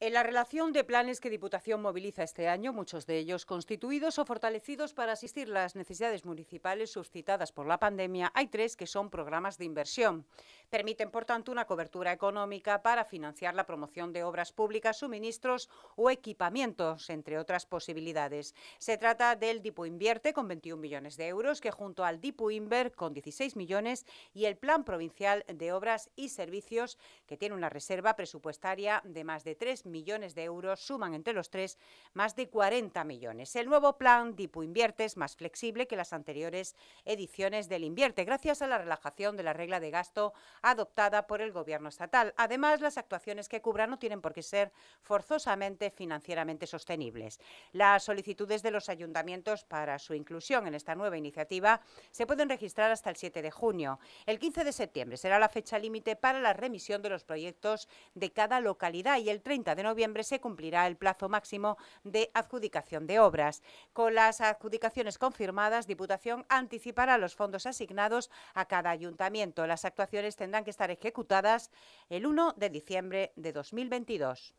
En la relación de planes que Diputación moviliza este año, muchos de ellos constituidos o fortalecidos para asistir las necesidades municipales suscitadas por la pandemia, hay tres que son programas de inversión. Permiten, por tanto, una cobertura económica para financiar la promoción de obras públicas, suministros o equipamientos, entre otras posibilidades. Se trata del Dipu Invierte, con 21 millones de euros, que junto al Dipu Inver, con 16 millones, y el Plan Provincial de Obras y Servicios, que tiene una reserva presupuestaria de más de 3 millones de euros, suman entre los tres más de 40 millones. El nuevo plan DIPU Invierte es más flexible que las anteriores ediciones del Invierte, gracias a la relajación de la regla de gasto adoptada por el Gobierno estatal. Además, las actuaciones que cubran no tienen por qué ser forzosamente financieramente sostenibles. Las solicitudes de los ayuntamientos para su inclusión en esta nueva iniciativa se pueden registrar hasta el 7 de junio. El 15 de septiembre será la fecha límite para la remisión de los proyectos de cada localidad y el 30 de noviembre se cumplirá el plazo máximo de adjudicación de obras. Con las adjudicaciones confirmadas, Diputación anticipará los fondos asignados a cada ayuntamiento. Las actuaciones tendrán que estar ejecutadas el 1 de diciembre de 2022.